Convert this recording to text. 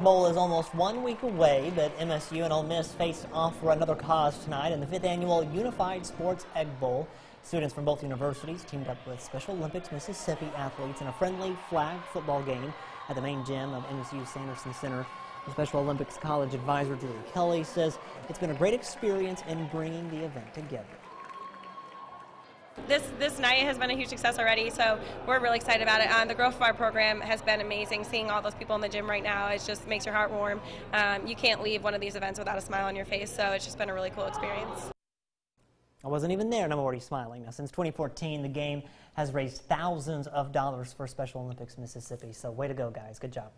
Bowl is almost one week away, but MSU and Ole Miss face off for another cause tonight in the fifth annual Unified Sports Egg Bowl. Students from both universities teamed up with Special Olympics Mississippi athletes in a friendly flag football game at the main gym of MSU Sanderson Center. The Special Olympics College advisor Julie Kelly says it's been a great experience in bringing the event together. This this night has been a huge success already, so we're really excited about it. Um, the Growth our program has been amazing. Seeing all those people in the gym right now, it just makes your heart warm. Um, you can't leave one of these events without a smile on your face, so it's just been a really cool experience. I wasn't even there, and I'm already smiling. Now, since 2014, the game has raised thousands of dollars for Special Olympics Mississippi. So, way to go, guys. Good job.